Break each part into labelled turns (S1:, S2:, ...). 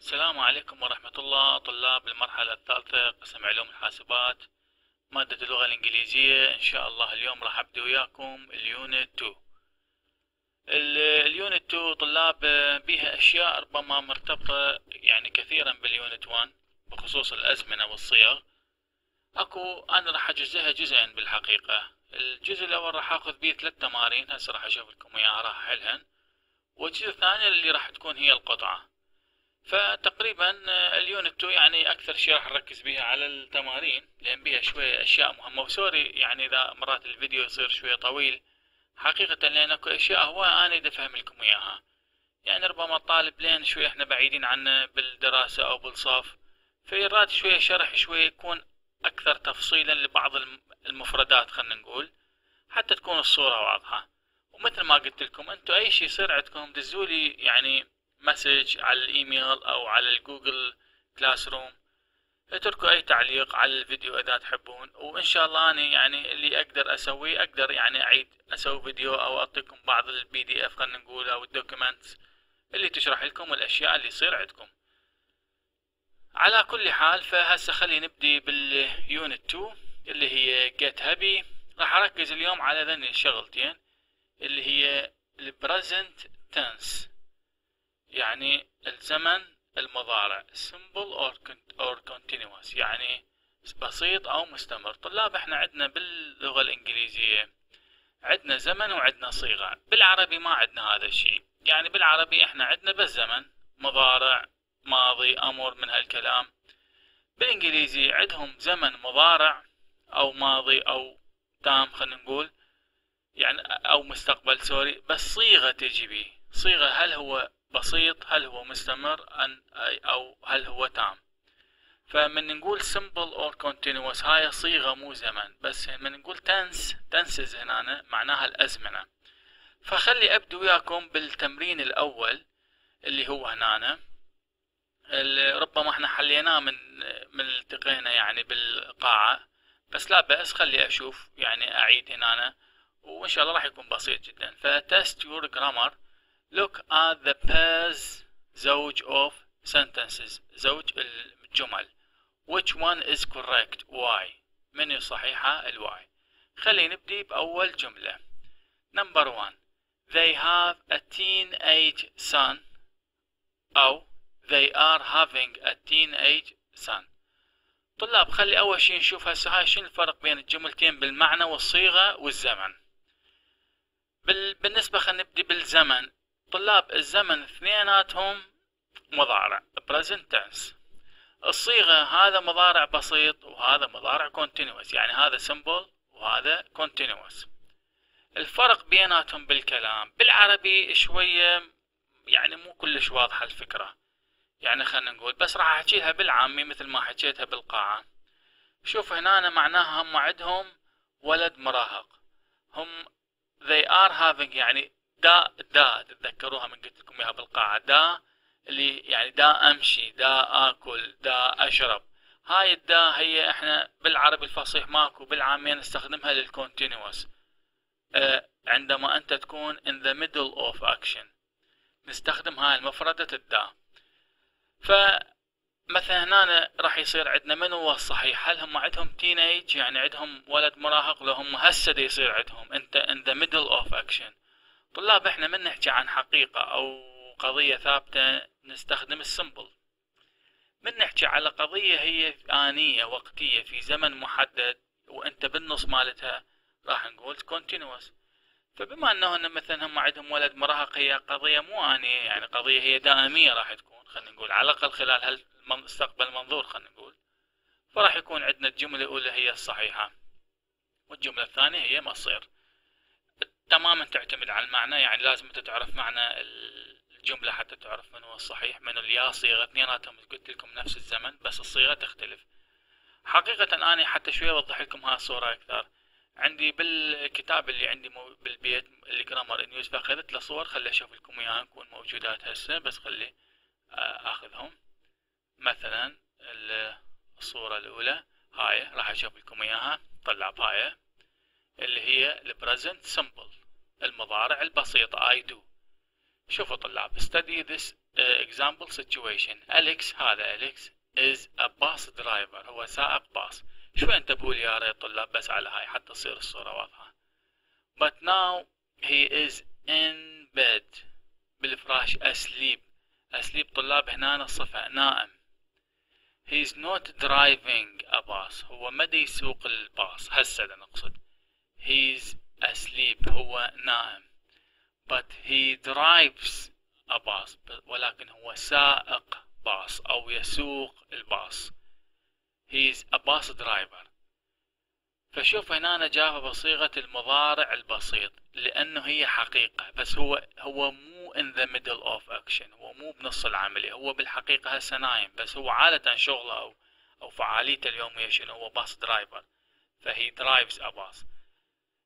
S1: السلام عليكم ورحمة الله طلاب المرحلة الثالثة قسم علوم الحاسبات مادة اللغة الإنجليزية. إن شاء الله اليوم راح أبدأ وياكم ال unit 2 ال unit 2 طلاب بها أشياء ربما مرتبطة يعني كثيرا بال unit 1 بخصوص الأزمنة والصيغ. أكو أنا راح أجزئها جزئين بالحقيقة. الجزء الأول راح أخذ بيه ثلاث تمارين هسه راح أشوف لكم إياها راح أحلهن. والجزء الثاني اللي راح تكون هي القطعة. فتقريبا اليونت 2 يعني أكثر شيء راح نركز بيها على التمارين لأن بيها شوية أشياء مهمة. وسوري يعني إذا مرات الفيديو يصير شوية طويل حقيقة لأن أكو أشياء هو أنا افهم لكم إياها. يعني ربما الطالب لين شوية إحنا بعيدين عنه بالدراسة أو بالصف فيراد شوية شرح شوية يكون أكثر تفصيلا لبعض المفردات خلينا نقول حتى تكون الصورة واضحة. ومثل ما قلت لكم أنتم أي شيء يصير عندكم دزولي يعني message على الإيميل أو على ال Google Classroom اتركوا أي تعليق على الفيديو إذا تحبون. وإن شاء الله أنا يعني اللي أقدر أسويه أقدر يعني أعيد أسوي فيديو أو أعطيكم بعض ال PDF خلينا نقول أو ال documents اللي تشرح لكم الاشياء اللي يصير عندكم. على كل حال فهسه خلينا نبدي بال unit 2 اللي هي get happy راح أركز اليوم على ذني الشغلتين اللي هي ال present tense يعني الزمن المضارع simple or, continuous يعني بسيط أو مستمر. طلاب إحنا عندنا باللغة الإنجليزية. عندنا زمن وعندنا صيغة. بالعربي ما عندنا هذا الشيء. يعني بالعربي إحنا عندنا بس زمن مضارع ماضي أمر من هالكلام. بالإنجليزي عندهم زمن مضارع أو ماضي أو تام خلينا نقول. يعني أو مستقبل سوري. بس صيغة تجي به صيغة هل هو بسيط هل هو مستمر أن أو هل هو تام؟ فمن نقول simple or continuous هاي صيغة مو زمن بس من نقول tense tenses هنا معناها الأزمنة. فخلي أبدو وياكم بالتمرين الأول اللي هو هنا. ربما إحنا حليناه من من التقينا يعني بالقاعة بس لا بأس خلي أشوف يعني أعيد هنا وإن شاء الله راح يكون بسيط جدا. ف test your grammar Look at the pairs زوج of sentences. زوج الجمل. Which one is correct? Why من صحيحة ال why. خلينا نبدي بأول جملة. Number one. They have a teenage son. أو they are having a teenage son. طلاب خلي أول شيء نشوف هسه. هاي شنو الفرق بين الجملتين؟ بالمعنى والصيغة والزمن. بالنسبة خلينا نبدي بالزمن. طلاب الزمن اثنيناتهم مضارع present tense الصيغة هذا مضارع بسيط وهذا مضارع continuous يعني هذا simple وهذا continuous. الفرق بيناتهم بالكلام. بالعربي شوية يعني مو كلش واضحة الفكرة. يعني خلينا نقول بس راح أحكيها بالعامي مثل ما حكيتها بالقاعة. شوف هنا معناها هم عندهم ولد مراهق. هم they are having يعني دا دا تتذكروها من قلت لكم إياها بالقاعة. دا اللي يعني دا أمشي دا آكل دا أشرب. هاي الدا هي إحنا بالعربي الفصيح ماكو بالعامية نستخدمها للكونتينوس آه عندما أنت تكون in the middle of action. نستخدم هاي المفردة الدا. فمثلا هنا راح يصير عندنا من هو الصحيح؟ هل هم عندهم تينيج يعني عندهم ولد مراهق؟ لو هم هسه يصير عندهم. أنت in the middle of action. طلاب إحنا من نحكي عن حقيقة أو قضية ثابتة نستخدم السمبل من نحكي على قضية هي آنية وقتية في زمن محدد وأنت بالنص مالتها راح نقول continuous. فبما انه مثلا هم عندهم ولد مراهق هي قضية مو آنية يعني قضية هي دائمية راح تكون خلينا نقول على الأقل خلال هالمستقبل المنظور خلينا نقول. فراح يكون عندنا الجملة الأولى هي الصحيحة والجملة الثانية هي مصير تماما تعتمد على المعنى يعني لازم أنت تعرف معنى الجملة حتى تعرف من هو الصحيح من اليا صيغة اثنيناتهم قلت لكم نفس الزمن بس الصيغة تختلف. حقيقة أنا حتى شوية أوضح لكم هاي الصورة أكثر. عندي بالكتاب اللي عندي بالبيت ال grammar in use فأخذت له صور خلي أشوف لكم إياها تكون موجودات هسه بس خلي آه، أخذهم. مثلا الصورة الأولى هاي راح أشوف لكم إياها طلع بهاي. اللي هي ال present simple المضارع البسيطة I do. شوفوا طلاب study this uh, example situation. أليكس هذا أليكس is a bus driver هو سائق باص شو انتبهوا لي يا طلاب بس على هاي حتى تصير الصورة واضحة. But now he is in bed. بالفراش asleep. Asleep طلاب هنا الصفة نائم. He's not driving a bus. هو ما يسوق الباص. هسه نقصد. He's asleep. هو نائم but he drives a bus. ولكن هو سائق باص أو يسوق الباص. He's a bus driver. فشوف هنا أنا جابها بصيغة المضارع البسيط لأنه هي حقيقة. بس هو هو مو in the middle of action. هو مو بنص العملية. هو بالحقيقة هسه نايم. بس هو عادة شغله أو أو فعاليته اليومية شنو؟ هو bus driver ف he drives a bus.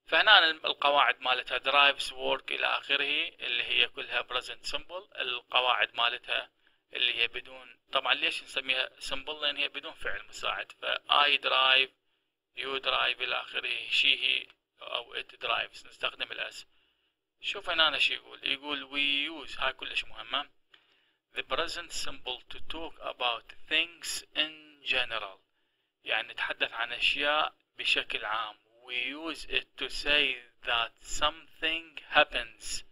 S1: فهنا القواعد مالتها drives work إلى آخره اللي هي كلها present simple القواعد مالتها اللي هي بدون طبعا ليش نسميها simple لأن هي بدون فعل مساعد. ف I drive you drive إلى آخره she he أو it drives نستخدم الأس شوف هنا أنا شو يقول. يقول we use هاي كلش مهمة. The present simple to talk about things in general. يعني نتحدث عن أشياء بشكل عام. We use it to say that something happens.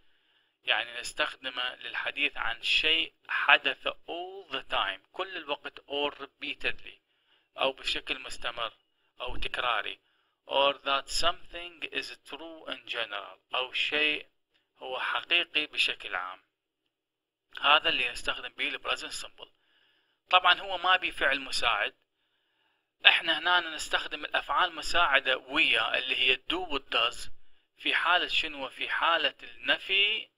S1: يعني نستخدمه للحديث عن شيء حدث all the time. كل الوقت or repeatedly. أو بشكل مستمر. أو تكراري. Or that something is true in general. أو شيء هو حقيقي بشكل عام. هذا اللي نستخدم به البريزنت سمبل طبعا هو ما بي فعل مساعد. إحنا هنا نستخدم الأفعال المساعدة ويا اللي هي do does في حالة شنو؟ في حالة النفي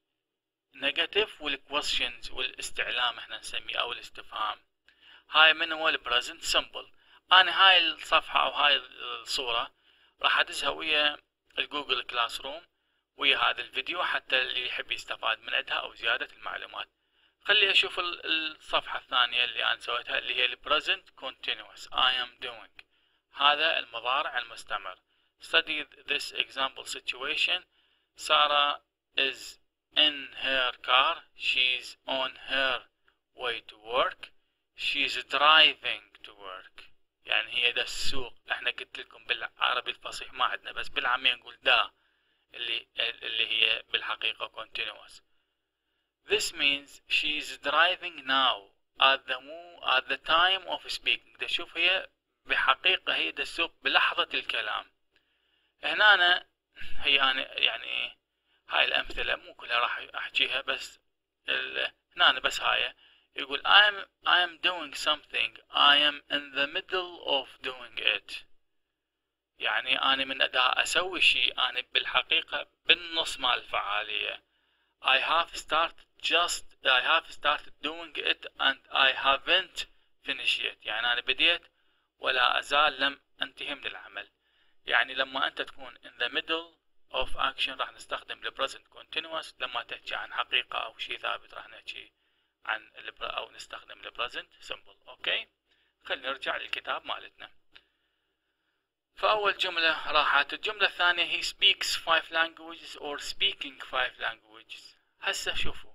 S1: negative وال questions والاستعلام إحنا نسميه أو الاستفهام. هاي من هو ال present simple أنا هاي الصفحة أو هاي الصورة راح أدزها ويا ال Google Classroom ويا هذا الفيديو حتى اللي يحب يستفاد من عندها أو زيادة المعلومات. خلي أشوف الصفحة الثانية اللي أنا سويتها اللي هي البريزنت continuous. I am doing. هذا المضارع المستمر. Study this example situation. Sarah is in her car. She's on her way to work. She's driving to work. يعني هي دا السوق. إحنا قلت لكم بالعربي الفصيح ما عندنا بس بالعامية نقول دا اللي اللي هي بالحقيقة continuous. This means she is driving now at the at the time of speaking. ده شوف هي بحقيقة هي تسوق بلحظة الكلام. هنا أنا هي أنا يعني هاي الأمثلة مو كلها راح أحكيها بس هنا أنا بس هاي يقول I am I am doing something. I am in the middle of doing it. يعني أنا من أداء أسوي شيء أنا بالحقيقة بالنص مال الفعالية. I have started just I have started doing it and I haven't finished yet. يعني أنا بديت ولا أزال لم أنتهي من العمل. يعني لما أنت تكون in the middle of action راح نستخدم ال present continuous. لما تحكي عن حقيقة أو شيء ثابت راح نحكي عن أو نستخدم ال present simple أوكي خلينا نرجع للكتاب مالتنا. فأول جملة راحت. الجملة الثانية he speaks five languages or speaking five languages. هسه شوفوا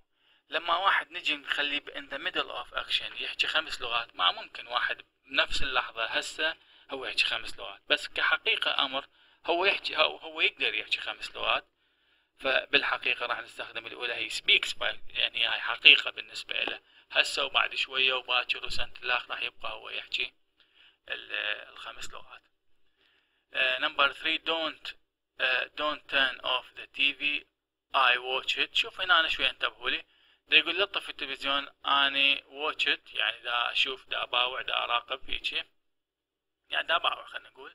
S1: لما واحد نجي نخليه in the middle of action يحكي خمس لغات ما ممكن واحد بنفس اللحظة هسه هو يحكي خمس لغات. بس كحقيقة أمر هو يحكي هو, هو يقدر يحكي خمس لغات. فبالحقيقة راح نستخدم الأولى هي speaks يعني هاي حقيقة بالنسبة له هسه وبعد شوية وباكر وسنة الآخر راح يبقى هو يحكي الخمس لغات. نمبر 3 don't uh, don't turn off the TV Watch it شوف هنا أنا شوي انتبهوا لي دا يقول لطف التلفزيون أني watch it يعني دا أشوف دا أباوع دا أراقب هيجي يعني دا أباوع خلينا نقول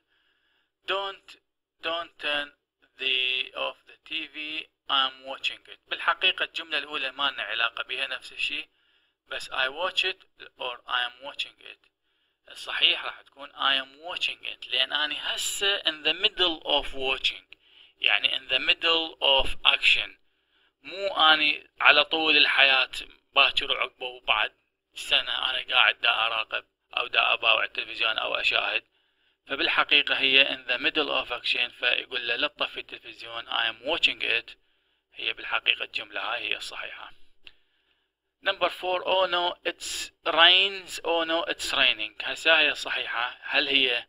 S1: don't don't turn the off the TV I'm watching it. بالحقيقة الجملة الأولى ما لنا علاقة بها نفس الشيء بس I watch it or I am watching it. الصحيح راح تكون I am watching it. لأن أنا هسه in the middle of watching. يعني in the middle of action. مو أني على طول الحياة باكر وعقبه وبعد سنة أنا قاعد دا أراقب أو دا أباوع التلفزيون أو أشاهد. فبالحقيقة هي in the middle of action فيقول له لا تطفي التلفزيون I am watching it. هي بالحقيقة الجملة هاي هي الصحيحة. number four oh no it's rains. Oh no it's raining. هسه هي صحيحة هل هي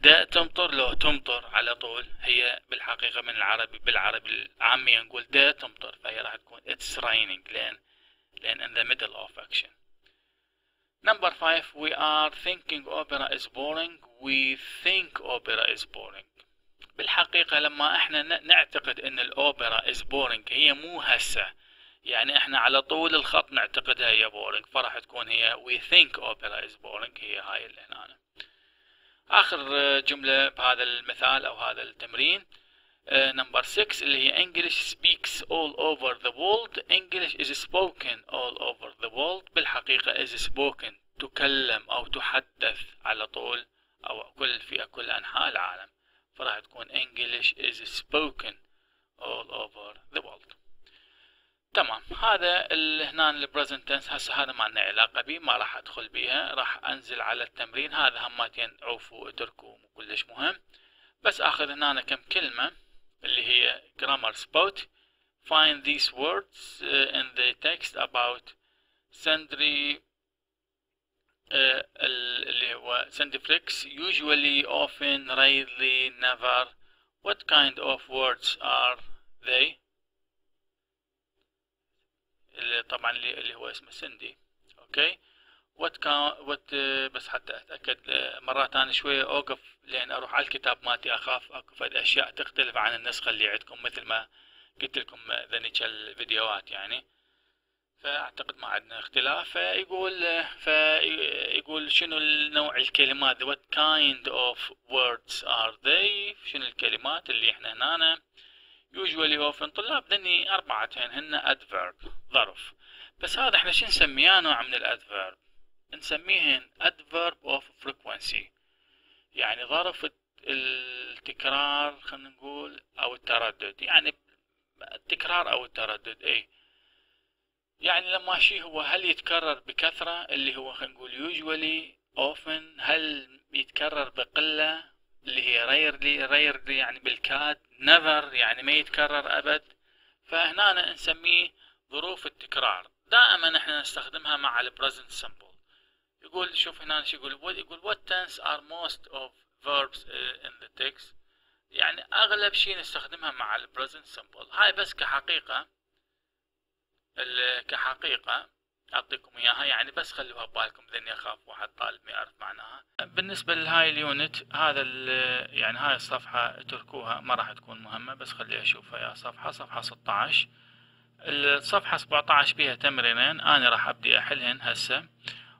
S1: دا تمطر لو تمطر على طول هي بالحقيقة من العربي بالعربي العامي نقول دا تمطر فهي راح تكون it's raining لأن لأن in the middle of action Number five, we are thinking opera is boring. We think opera is boring. بالحقيقة لما إحنا نعتقد إن الأوبرا is boring هي مو هسة يعني إحنا على طول الخط نعتقدها هي boring فراح تكون هي we think opera is boring هي هاي اللي هنا اخر جملة بهذا المثال أو هذا التمرين نمبر uh, 6 اللي هي English speaks all over the world English is spoken all over the world بالحقيقة is spoken تكلم أو تحدث على طول أو كل في كل أنحاء العالم فراح تكون English is spoken all over the world تمام. هذا هنا البريزنت تنس هسه هذا ما لنا علاقة به ما راح أدخل بيها. راح أنزل على التمرين. هذا هماتين عوفوا اتركوا كلش مهم. بس آخذ هنا كم كلمة اللي هي grammar spot. Find these words uh, in the text about sundry uh, اللي هو Sidney Fisk usually often rarely never. What kind of words are they? اللي طبعا اللي هو اسمه سندي. أوكي؟ what kind what بس حتى أتأكد مرات أنا شوية أوقف لأن أروح على الكتاب مالتي أخاف اكو أشياء تختلف عن النسخة اللي عندكم مثل ما قلت لكم ذنيك الفيديوهات يعني. فأعتقد ما عندنا اختلاف. فيقول فيقول شنو نوع الكلمات what kind of words are they شنو الكلمات اللي إحنا هنا؟ Usually often طلاب ذني أربعتين هن adverb ظرف. بس هذا إحنا شو نسميه؟ نوع من الادفيرب نسميهن adverb of frequency. يعني ظرف التكرار خلينا نقول أو التردد. يعني التكرار أو التردد اي يعني لما شيء هو هل يتكرر بكثرة؟ اللي هو خلينا نقول usually often هل يتكرر بقلة؟ اللي هي rarely rarely يعني بالكاد. Never يعني ما يتكرر أبد فهنا نسميه ظروف التكرار. دائما إحنا نستخدمها مع ال present simple يقول شوف هنا شو يقول يقول what tense are most of verbs in the text يعني أغلب شيء نستخدمها مع ال present simple هاي بس كحقيقة كحقيقة أعطيكم إياها. يعني بس خلوها ببالكم لاني أخاف واحد طالب ما يعرف معناها. بالنسبة لهاي ال unit هذا يعني هاي الصفحة اتركوها ما راح تكون مهمة بس خلي أشوفها. يا صفحة صفحة 16 الصفحة 17 بيها تمرينين. أنا راح أبدي أحلهن هسه.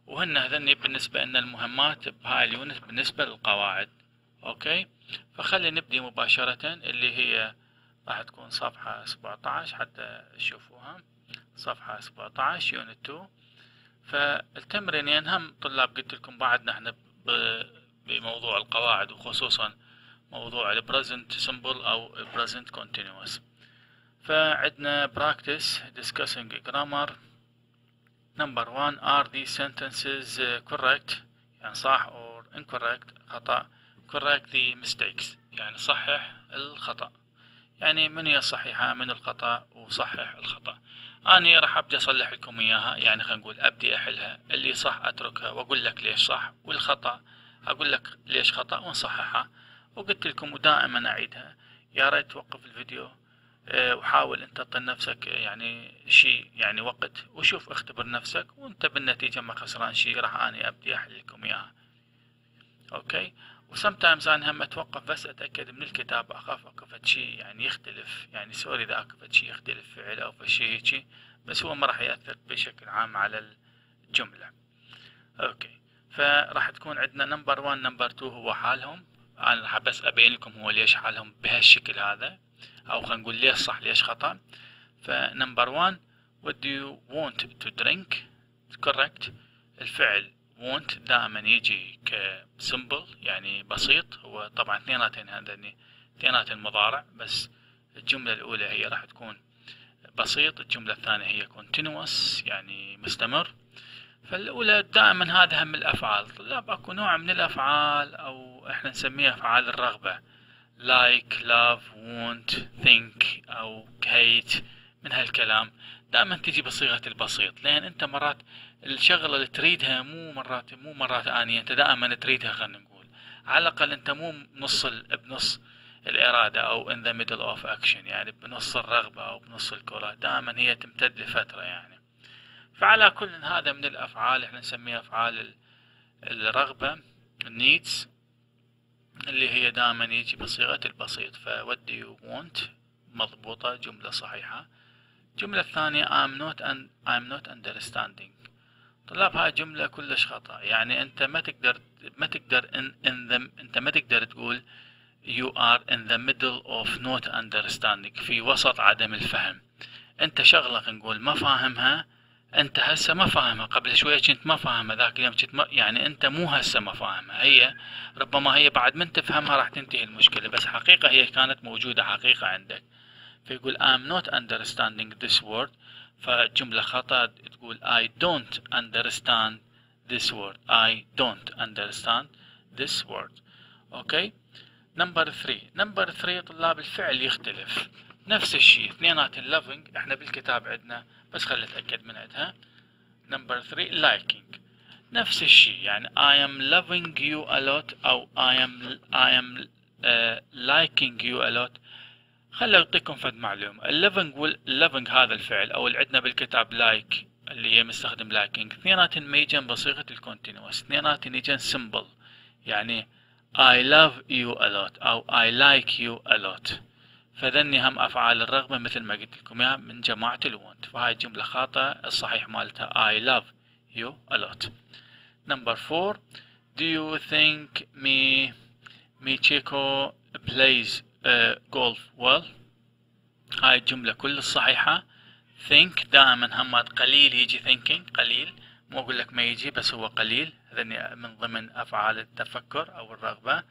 S1: وهن هذني بالنسبة لنا المهمات بهاي ال unit بالنسبة للقواعد. okay؟ فخلي نبدي مباشرة اللي هي راح تكون صفحة 17 حتى تشوفوها. صفحة 17 unit 2 فالتمرينين هم طلاب قلت لكم بعدنا إحنا بموضوع القواعد وخصوصا موضوع ال present simple أو ال present continuous فعندنا practice discussing grammar. Number one are these sentences uh, correct? يعني صح or incorrect خطأ. Correct the mistakes. يعني صحح الخطأ. يعني من هي الصحيحة؟ من الخطأ وصحح الخطأ. أنا راح أبدي أصلح لكم إياها يعني خلينا نقول أبدي أحلها. اللي صح أتركها وأقول لك ليش صح والخطأ أقول لك ليش خطأ ونصححها. وقلت لكم ودائما أعيدها. يا ريت توقف الفيديو آه، وحاول أنت تعطي نفسك يعني شيء يعني وقت. وشوف اختبر نفسك وانت بالنتيجة ما خسران شيء راح أني أبدي أحل لكم إياها. okay؟ و sometimes أنا هم اتوقف بس أتأكد من الكتاب أخاف اكو شيء يعني يختلف يعني sorry إذا اكو شيء يختلف فعل أو شيء هيجي بس هو ما راح يأثر بشكل عام على الجملة. okay. فراح تكون عندنا number 1 number 2 هو حالهم. أنا راح بس ابين لكم هو ليش حالهم بهالشكل هذا أو خلينا نقول ليش صح ليش خطأ. فنمبر 1 what do you want to drink correct. الفعل want دائما يجي كسمبل يعني بسيط. هو طبعا اثنيناتين هذين اثنيناتين مضارع بس الجملة الأولى هي راح تكون بسيط الجملة الثانية هي continuous يعني مستمر. فالأولى دائما هذا هم الأفعال. طلاب أكو نوع من الأفعال أو إحنا نسميها أفعال الرغبة like love want think أو hate من هالكلام. دائما تجي بصيغة البسيط لأن أنت مرات الشغلة اللي تريدها مو مرات مو مرات آنية. أنت دائما تريدها خلينا نقول. على الأقل أنت مو بنص بنص الإرادة أو in the middle of action يعني بنص الرغبة أو بنص الكرة دائما هي تمتد لفترة يعني. فعلى كل هذا من الأفعال إحنا نسميها أفعال الرغبة needs اللي هي دائما يجي بصيغة البسيط. ف what do you want مضبوطة جملة صحيحة. الجملة الثانية I'm not and I'm not understanding. طلاب هاي جملة كلش خطأ. يعني أنت ما تقدر ما تقدر in, in the أنت ما تقدر تقول you are in the middle of not understanding في وسط عدم الفهم. أنت شغلة نقول ما فاهمها أنت هسه ما فاهمها. قبل شوية كنت ما فاهمها ذاك اليوم كنت ما يعني أنت مو هسه ما فاهمها. هي ربما هي بعد من تفهمها راح تنتهي المشكلة بس حقيقة هي كانت موجودة حقيقة عندك. فيقول I'm not understanding this word. فجملة خطأ تقول I don't understand this word. I don't understand this word. okay number 3 number 3 طلاب الفعل يختلف. نفس الشيء. اثنينات loving. إحنا بالكتاب عندنا. بس خلي اتاكد من عندها. number 3 liking. نفس الشيء. يعني I am loving you a lot أو I am I am uh, liking you a lot خلي اعطيكم فد معلومة ال loving وال loving هذا الفعل أو اللي عندنا بالكتاب like اللي هي مستخدم liking اثنيناتهم يجن بصيغة ال continuous اثنيناتهم يجن simple يعني I love you a lot أو I like you a lot. فذني هم أفعال الرغبة مثل ما قلت لكم يا من جماعة الوونت فهاي الجملة خاطئة الصحيح مالتها I love you a lot. Number four do you think me Michiko plays uh, golf. Well هاي الجملة كل الصحيحة. Think دائما همات قليل يجي thinking قليل. مو أقول لك ما يجي بس هو قليل. هذني من ضمن أفعال التفكر أو الرغبة.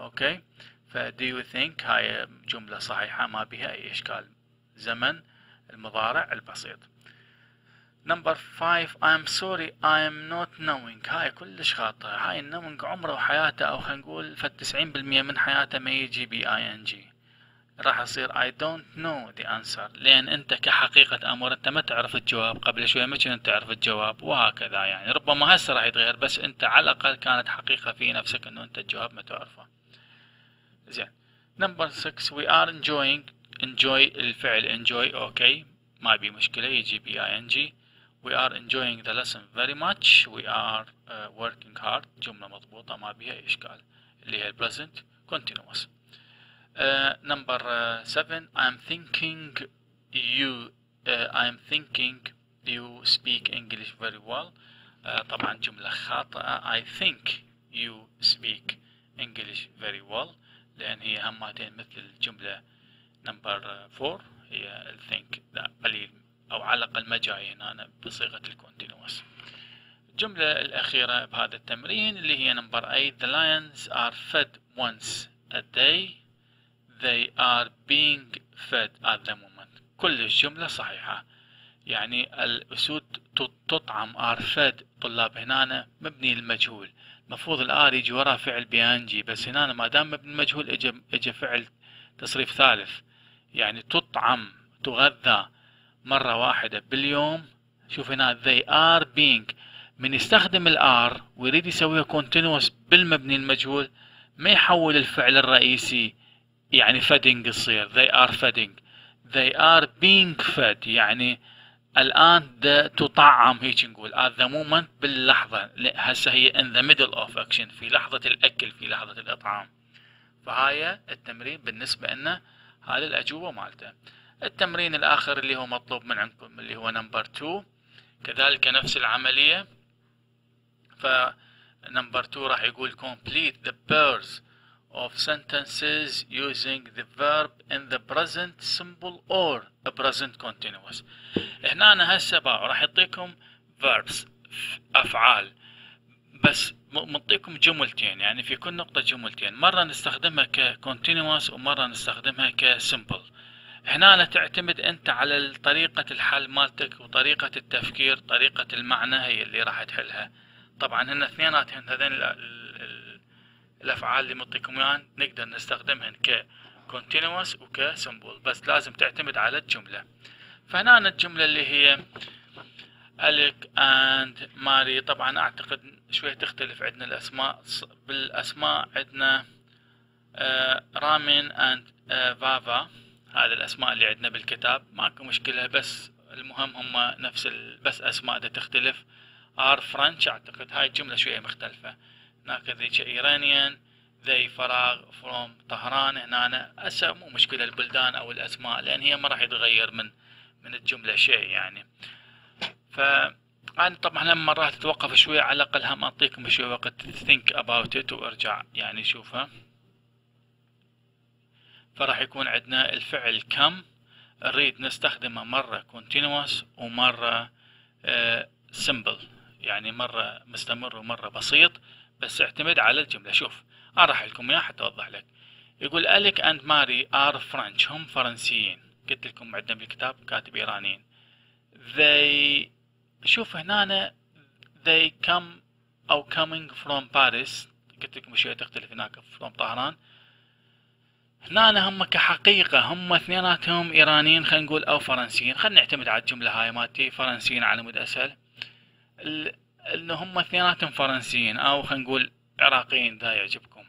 S1: okay ف do you think هاي جملة صحيحة ما بها أي إشكال. زمن المضارع البسيط. number 5 I'm sorry I'm not knowing. هاي كلش خاطئة. هاي knowing عمره وحياته أو خلينا نقول فد 90% من حياته ما يجي ب ing راح يصير I don't know the answer. لأن أنت كحقيقة أمر أنت ما تعرف الجواب. قبل شوية ما كنت تعرف الجواب؟ وهكذا يعني. ربما هسه راح يتغير بس أنت على الأقل كانت حقيقة في نفسك أنه أنت الجواب ما تعرفه. زين. نمبر 6 we are enjoying enjoy الفعل enjoy أوكي ما بي مشكلة يجي بي ing we are enjoying the lesson very much we are uh, working hard جملة مضبوطة ما بيها إشكال اللي هي present continuous uh, number uh, seven I'm thinking you uh, I'm thinking you speak English very well uh, طبعا جملة خاطئة I think you speak English very well لأن هي هماتين مثل الجملة نمبر فور هي الثينك قليل أو على الأقل ما جاي هنا بصيغة ال continuous. الجملة الأخيرة بهذا التمرين اللي هي number 8 The lions are fed once a day. They are being fed at the moment. كل الجملة صحيحة. يعني الأسود تطعم are fed طلاب هنا مبني المجهول. المفروض ال are يجي وراه فعل بي ing بس هنا ما دام مبني المجهول اجى اجى فعل تصريف ثالث. يعني تطعم تغذى. مرة واحدة باليوم. شوف هنا they are being. من يستخدم ال are ويريد يسويها continuous بالمبني المجهول ما يحول الفعل الرئيسي يعني feeding يصير. they are feeding they are being fed. يعني الآن تطعم هيك نقول. at the moment باللحظة. هسه هي in the middle of action في لحظة الأكل في لحظة الإطعام. فهاي التمرين بالنسبة لنا هذه الأجوبة مالته. التمرين الآخر اللي هو مطلوب من عندكم اللي هو number 2 كذلك نفس العملية. ف number 2 راح يقول complete the pairs of sentences using the verb in the present simple or present continuous. هنا أنا هسه راح يعطيكم verbs أفعال. بس منطيكم جملتين يعني في كل نقطة جملتين. مرة نستخدمها كcontinuous ومرة نستخدمها كsimple هنا تعتمد أنت على طريقة الحل مالتك وطريقة التفكير طريقة المعنى هي اللي راح تحلها. طبعا هن اثنيناتهن هذين الأفعال اللي مطيكم اياها نقدر نستخدمهن ك continuous وك simple بس لازم تعتمد على الجملة. فهنا الجملة اللي هي Alec and Marie. طبعا أعتقد شوية تختلف عندنا الأسماء. بالأسماء عندنا آه، رامين and آه، فافا. هذه الأسماء اللي عندنا بالكتاب. ماكو مشكلة بس المهم هم نفس بس أسماء دا تختلف. are French أعتقد هاي الجملة شوية مختلفة. هناك ذيك Iranian they are from طهران. هنا هسه مو مشكلة البلدان أو الأسماء لأن هي ما راح يتغير من من الجملة شيء يعني. ف أنا طبعا لما مرات تتوقف شوية على الأقل هم أعطيكم شوية وقت think about it وأرجع يعني شوفها. فراح يكون عندنا الفعل come. نريد نستخدمه مرة continuous ومرة uh, simple. يعني مرة مستمر ومرة بسيط بس اعتمد على الجملة. شوف أنا راح لكم إياه حتى أوضح لك. يقول أليك أند ماري ار فرنش هم فرنسيين. قلت لكم عندنا بالكتاب كاتب إيرانيين. They شوف هنا they come أو coming from Paris. قلت لكم شوية تختلف هناك from طهران. هنا هم كحقيقة هم اثنيناتهم إيرانيين خلينا نقول أو فرنسيين. خلينا نعتمد على الجملة هاي مالتي فرنسيين على مود أسهل. إنه هم اثنيناتهم فرنسيين أو خلينا نقول عراقيين إذا يعجبكم.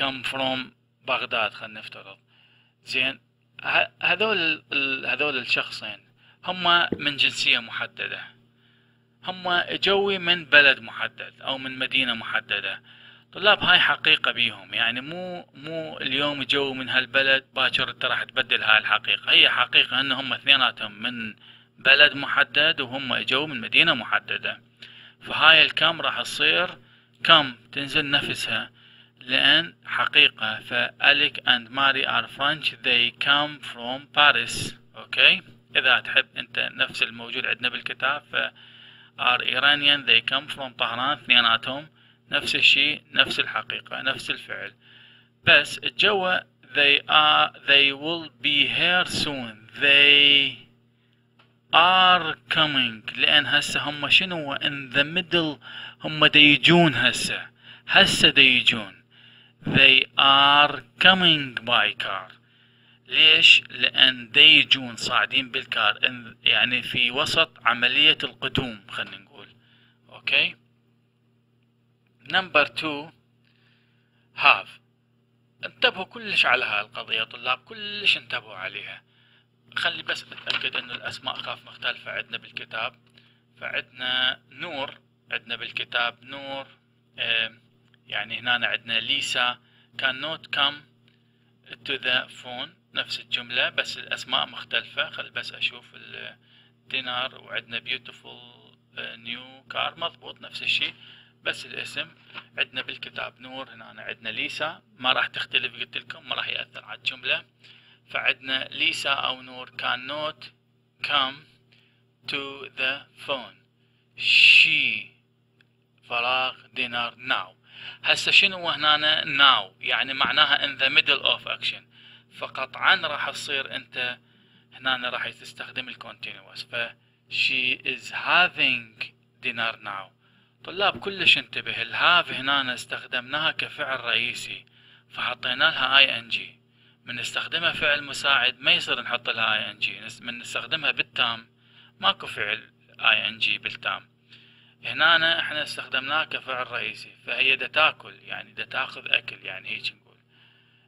S1: Come from بغداد خلينا نفترض. زين هذول هذول الشخصين هم من جنسية محددة. هم جوي من بلد محدد أو من مدينة محددة. طلاب هاي حقيقة بيهم. يعني مو مو اليوم جو من هالبلد باكر انت راح تبدل هاي الحقيقة. هي حقيقة إن هم اثنيناتهم من بلد محدد وهم اجوا من مدينة محددة. فهاي ال come راح تصير come تنزل نفسها. لأن حقيقة ف Alec and Marie are French they come from Paris. okay؟ إذا تحب أنت نفس الموجود عندنا بالكتاب ف are Iranian they come from طهران اثنيناتهم. نفس الشيء نفس الحقيقة نفس الفعل. بس الجوة they are they will be here soon. They are coming. لأن هسه هم شنو؟ in the middle. هم ديجون هسه. هسه ديجون they are coming by car. ليش؟ لأن ديجون صاعدين بال car يعني في وسط عملية القدوم خلينا نقول. okay number 2 have انتبهوا كلش على هاي القضية طلاب كلش انتبهوا عليها. خلي بس أتأكد انه الأسماء خاف مختلفة. عندنا بالكتاب. فعندنا نور عندنا بالكتاب نور يعني هنا عندنا ليسا. can not come to the phone نفس الجملة بس الأسماء مختلفة. خل بس أشوف ال dinner وعندنا beautiful new car مضبوط نفس الشيء. بس الاسم. عندنا بالكتاب نور هنا عندنا ليسا. ما راح تختلف قلت لكم ما راح يأثر على الجملة. فعندنا ليسا أو نور can not come to the phone she فراغ dinner now هسه شنو هنا now يعني معناها in the middle of action. فقطعا راح تصير أنت هنا راح تستخدم ال continuous ف she is having dinner now طلاب كلش انتبه ال have هنا استخدمناها كفعل رئيسي فحطينا لها ing من نستخدمها فعل مساعد ما يصير نحط لها ing من نستخدمها بالتام ماكو فعل ing بالتام. هنا إحنا استخدمناها كفعل رئيسي فهي دا تاكل يعني دا تاخذ أكل يعني هيك نقول.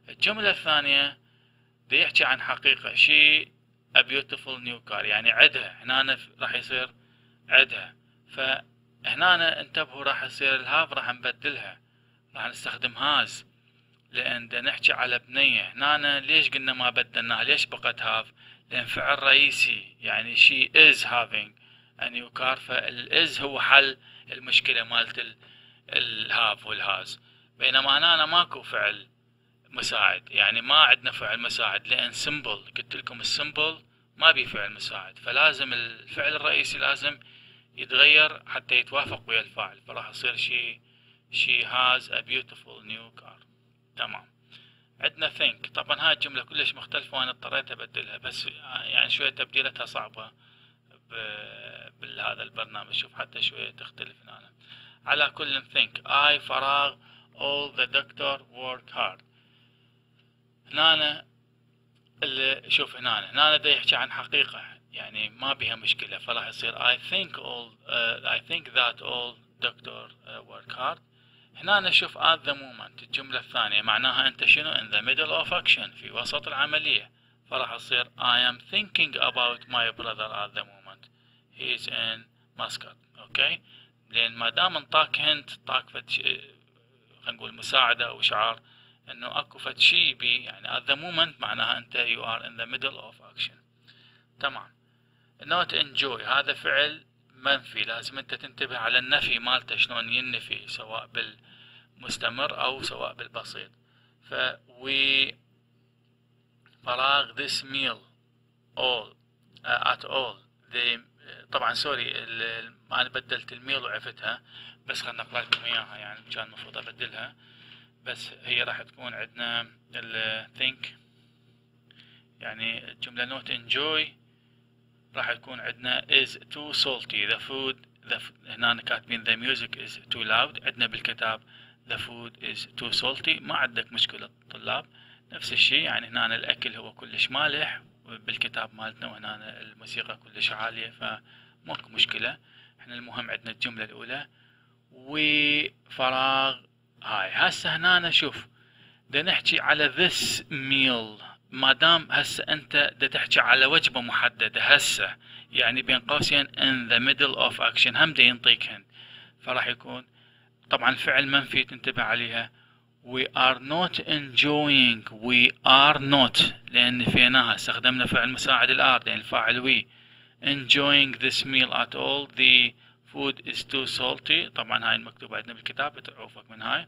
S1: الجملة الثانية دا يحكي عن حقيقة she a beautiful new car يعني عدها هنا راح يصير عدها. فهنا انتبهوا راح يصير ال have راح نبدلها. راح نستخدم has. لأن دا نحكي على بنية. هنا ليش قلنا ما بدلناها؟ ليش بقت have؟ لأن فعل رئيسي يعني she is having. new car فال is هو حل المشكلة مالت ال have وال has. بينما هنا ماكو فعل مساعد. يعني ما عندنا فعل مساعد. لأن simple قلت لكم ال simple ما بي فعل مساعد. فلازم الفعل الرئيسي لازم يتغير حتى يتوافق ويا الفاعل فراح يصير she she has a beautiful new car. تمام. عندنا think. طبعا هاي الجملة كلش مختلفة وأنا اضطريت أبدلها بس يعني شوية تبديلتها صعبة بهذا البرنامج. شوف حتى شوية تختلف هنا. على كل think. I فراغ all the doctor work hard. هنا اللي شوف هنا هنا دا يحكي عن حقيقة. يعني ما بها مشكلة فراح يصير I think all uh, I think that all doctor uh, work hard هنا نشوف at the moment الجملة الثانية معناها أنت شنو in the middle of action في وسط العملية فراح يصير I am thinking about my brother at the moment he is in Muscat okay لأن ما دام انطاك hint طاك فد خلينا نقول مساعدة أو إشعار إنه أكو فد شي بي يعني at the moment معناها أنت you are in the middle of action تمام not enjoy. هذا فعل منفي. لازم أنت تنتبه على النفي مالته شلون ينفي سواء بالمستمر أو سواء بالبسيط. ف we فراغ this meal all uh, at all. The طبعا سوري أنا بدلت الميل وعفتها بس خلنا نقرأ لكم إياها يعني كان المفروض أبدلها. بس هي راح تكون عندنا think يعني الجملة not enjoy راح تكون عندنا is too salty the food the هنا كاتبين the music is too loud عندنا بالكتاب the food is too salty ما عندك مشكلة الطلاب نفس الشيء يعني هنا الأكل هو كلش مالح بالكتاب مالتنا وهنا الموسيقى كلش عالية فماكو مشكلة. إحنا المهم عندنا الجملة الأولى وفراغ هاي هسه هنا شوف بدنا نحكي على this meal. ما دام هسه أنت دا تحكي على وجبة محددة هسه يعني بين قوسين in the middle of action هم دا ينطيك فراح يكون طبعا الفعل منفي تنتبه عليها. We are not enjoying we are not لأن فيناها استخدمنا فعل مساعد الآر لأن الفاعل we. Enjoying this meal at all the food is too salty. طبعا هاي المكتوبة عندنا بالكتاب بتعوفك من هاي.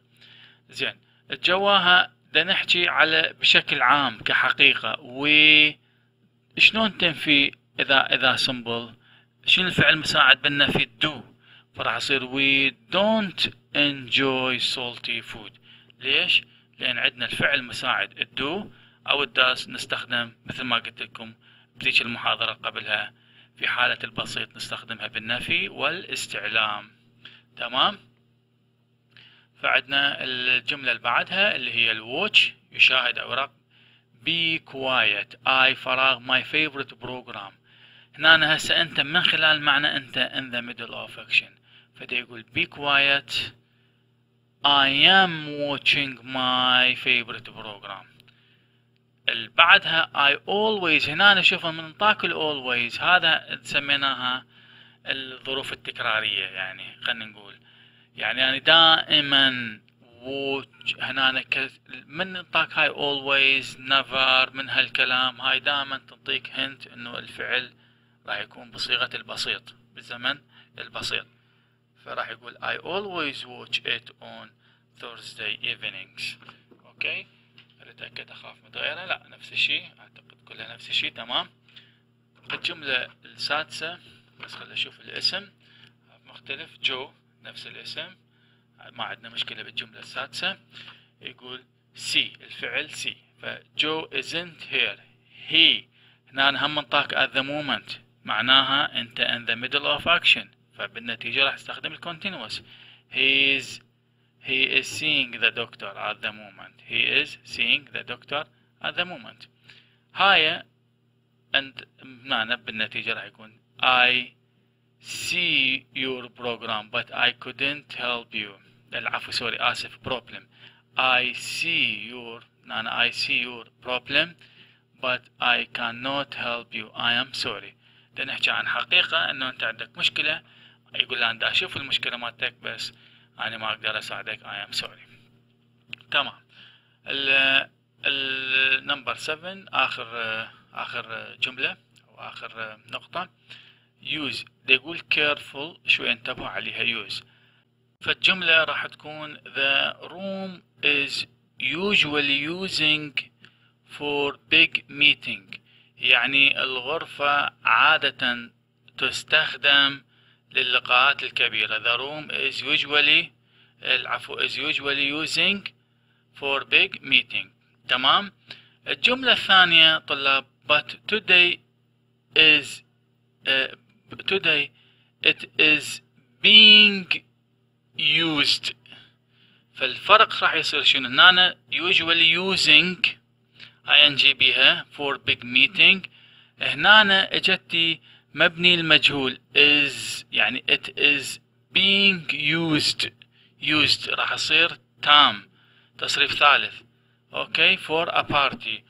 S1: زين الجواها بدنا نحكي على بشكل عام كحقيقة و شلون تنفي إذا إذا سمبل؟ شنو الفعل المساعد بالنفي do فراح يصير we don't enjoy salty food. ليش؟ لأن عندنا الفعل المساعد الدو أو الداس نستخدم مثل ما قلت لكم بذيك المحاضرة قبلها. في حالة البسيط نستخدمها بالنفي والإستعلام. تمام؟ فعندنا الجملة اللي بعدها اللي هي الواتش يشاهد أو يراقب be quiet I فراغ my favorite program. هنا هسه أنت من خلال معنى أنت in the middle of action. فدا يقول be quiet I am watching my favorite program. بعدها I always هنا نشوفها من نطاق ال هذا سميناها الظروف التكرارية يعني خلينا نقول. يعني يعني دائما هنا من نطاق هاي always never من هالكلام هاي دائما تنطيك هنت إنه الفعل راح يكون بصيغة البسيط بالزمن البسيط. فراح يقول I always watch it on Thursday evenings. أوكي أتأكد أخاف متغيرة؟ لا نفس الشيء. أعتقد كلها نفس الشيء تمام. الجملة السادسة بس خلي أشوف الاسم. مختلف. جو. نفس الاسم. ما عندنا مشكلة بالجملة السادسة. يقول see الفعل see فجو isn't here. He. هنا هم منطاق at the moment. معناها انت in the middle of action. فبالنتيجة راح استخدم ال continuous he is he is seeing the doctor at the moment. He is seeing the doctor at the moment. هاي and معنى بالنتيجة راح يكون I see your program but I couldn't help you. العفو سوري آسف problem. I see your أنا I see your problem but I cannot help you. I am sorry. ده نحكي عن حقيقة إنه أنت عندك مشكلة. يقول لي أنا أشوف المشكلة مالتك بس أنا ما أقدر أساعدك. I am sorry. تمام. النمبر 7 آخر آخر جملة أو آخر نقطة. Use ده يقول careful شوي انتبهوا عليها use فالجملة راح تكون the room is usually using for big meeting يعني الغرفة عادة تستخدم للقاءات الكبيرة the room is usually العفو is usually using for big meeting تمام الجملة الثانية طلاب but today is uh, today it is being used. فالفرق راح يصير شنو؟ هنا usually using ing بها for big meeting. هنا إجتي مبني المجهول is يعني it is being used. Used راح يصير تام تصريف ثالث. أوكي for a party.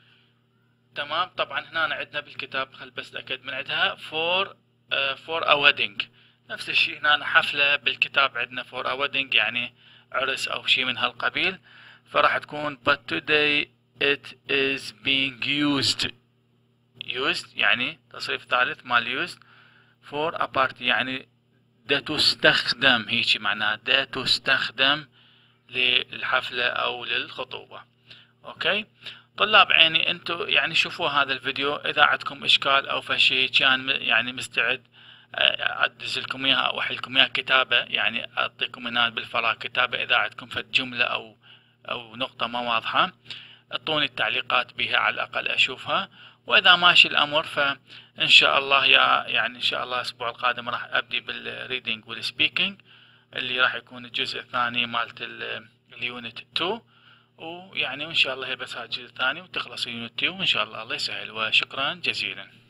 S1: تمام طبعا هنا عندنا بالكتاب خل بس اتاكد من عندها for for a wedding. نفس الشيء هنا حفلة بالكتاب عندنا for a wedding يعني عرس أو شيء من هالقبيل. فراح تكون but today it is being used. Used يعني تصريف ثالث مال used. For a party يعني ده تستخدم هيك معناها ده تستخدم للحفلة أو للخطوبة. أوكي طلاب عيني انتو يعني شوفوا هذا الفيديو إذا عندكم إشكال أو فشي كان يعني مستعد أدز لكم إياها أو احلكم إياها كتابة يعني أعطيكم هنا بالفراغ كتابة إذا عندكم فد جملة أو أو نقطة ما واضحة أعطوني التعليقات بها على الأقل أشوفها وإذا ماشي الأمر فإن شاء الله يا يعني إن شاء الله الأسبوع القادم راح أبدي بال reading وال speaking اللي راح يكون الجزء الثاني مالت ال unit 2 ويعني وان شاء الله هي بس هذا الجزء الثاني وتخلص ال unit 2 وإن شاء الله الله يسهل وشكرا جزيلا.